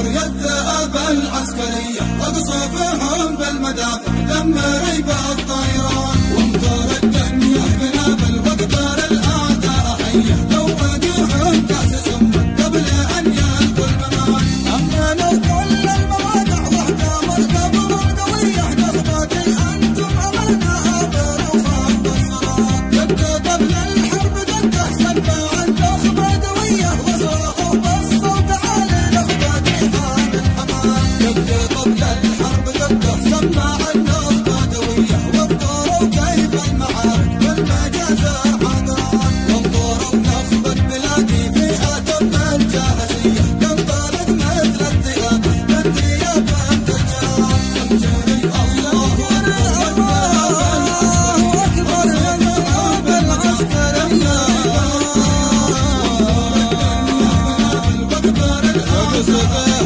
الحرية الذئاب العسكرية أقصى فيهم بالمدافع دمري بالطير Mustafa.